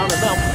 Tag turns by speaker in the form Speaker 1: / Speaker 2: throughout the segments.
Speaker 1: count us up.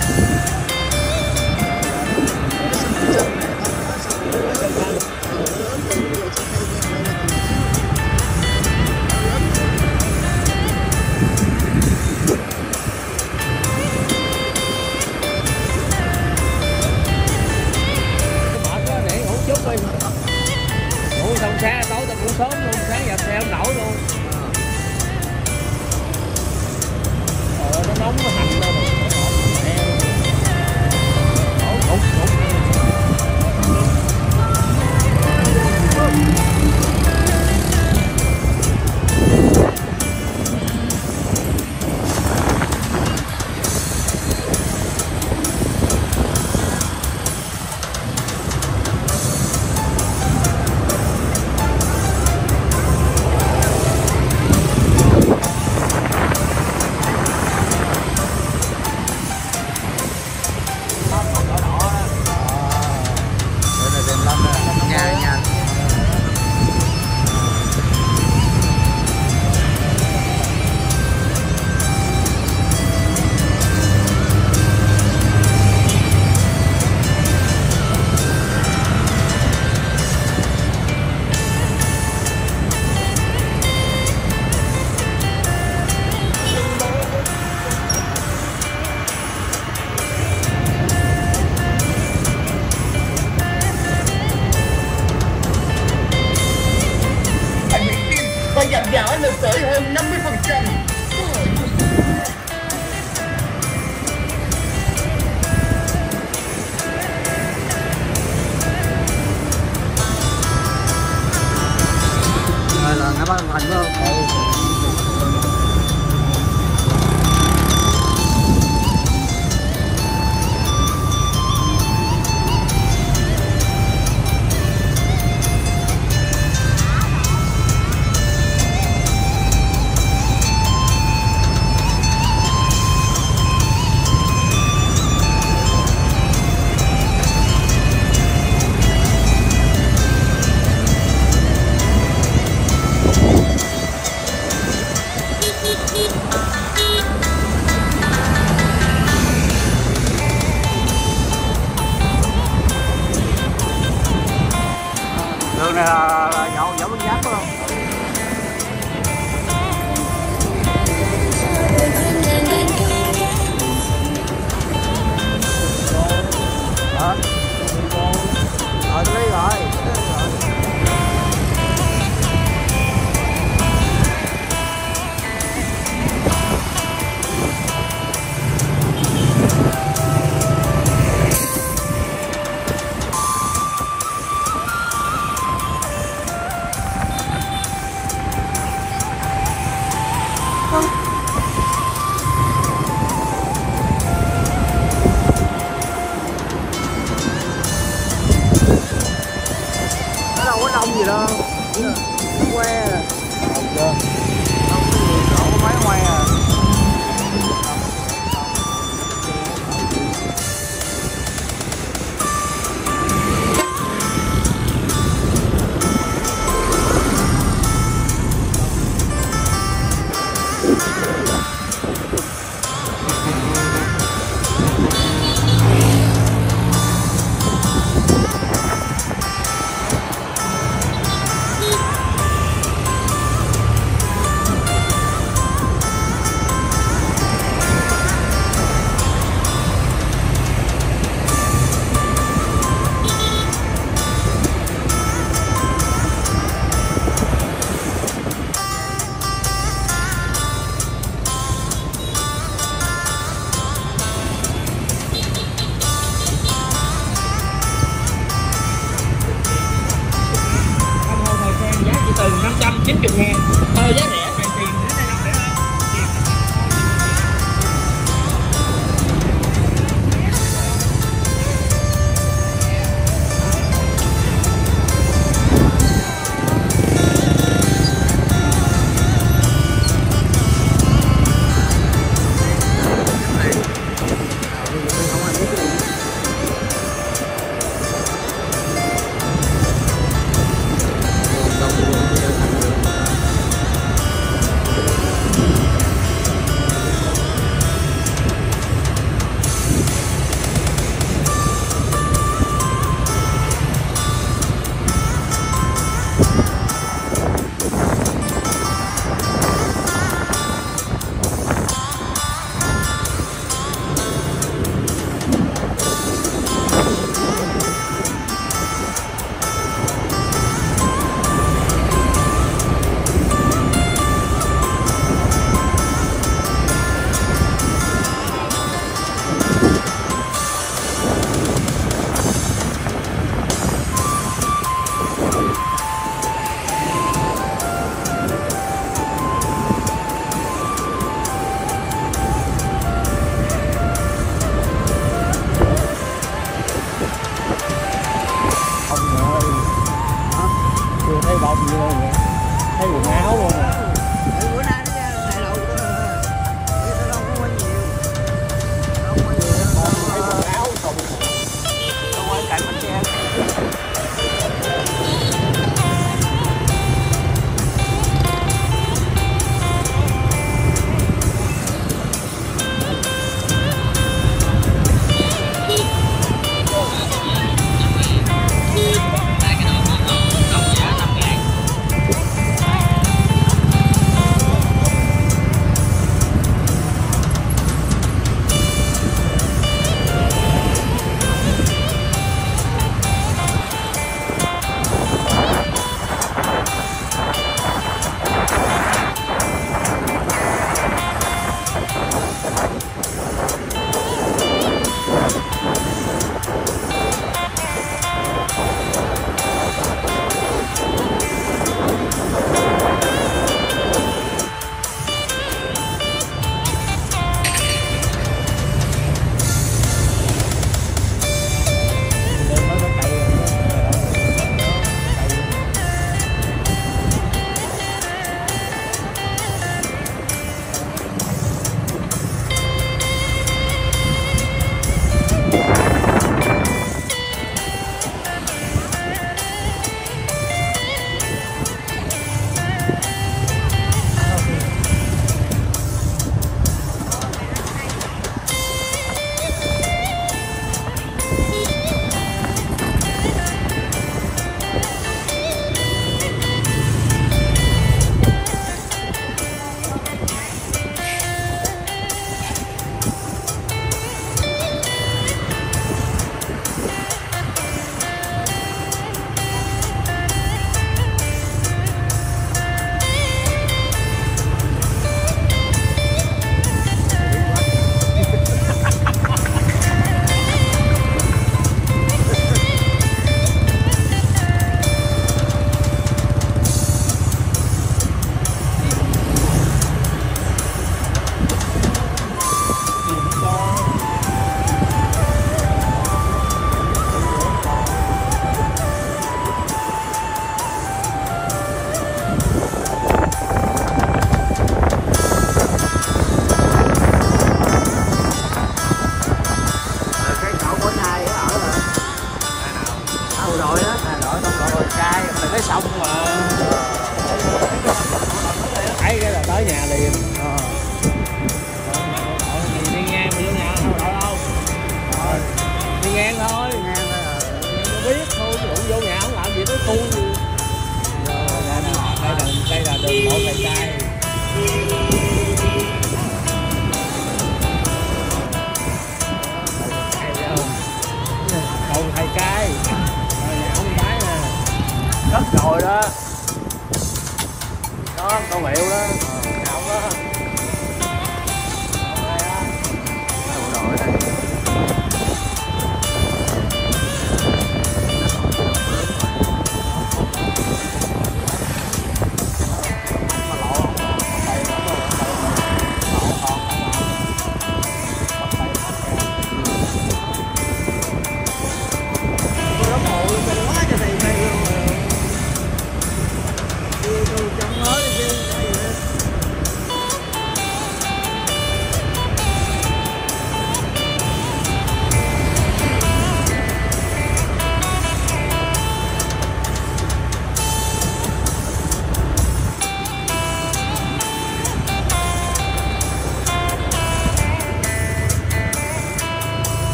Speaker 1: 90 ngàn Thôi giá rẻ.
Speaker 2: chưa thấy bông chưa thấy quần áo luôn à. Khu đây là đây là đường bộ thầy cai cầu thầy cai rồi nhà ông bái nè đất rồi đó đó câu hiệu đó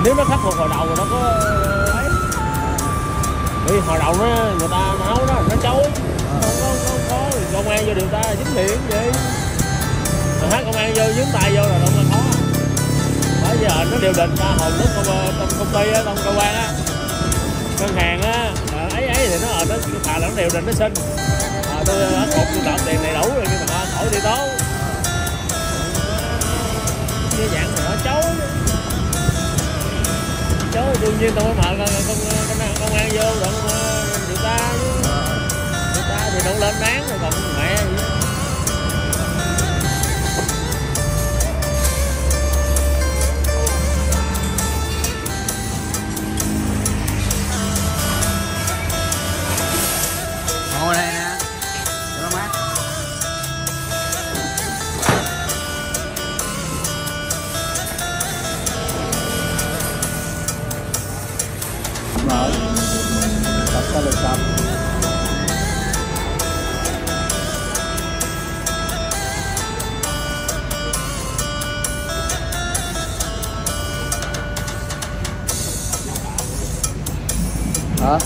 Speaker 2: mà nếu nó khắc phục hồi đầu rồi nó có ờ, ấy. Vì hồi đầu nó người ta nói đó nó chối không có không có công an vô điều tra chính miệng vậy mà hát công an vô dướng tay vô là đâu mà khó. Bây giờ nó điều đình ra hồi lúc công, ờ, công, công ty á trong cơ quan á. Ngân hàng á ấy ấy thì nó ở nó thà là nó điều đình nó xin. À, tôi một tôi nộp tiền này đủ rồi nhưng mà khỏi đi tố. Như dạng thì nó chối chối đương nhiên tôi mới mời công, công, công, an vô rồi ờ, điều ta người điều thì đâu lên án rồi còn mẹ
Speaker 3: 啊？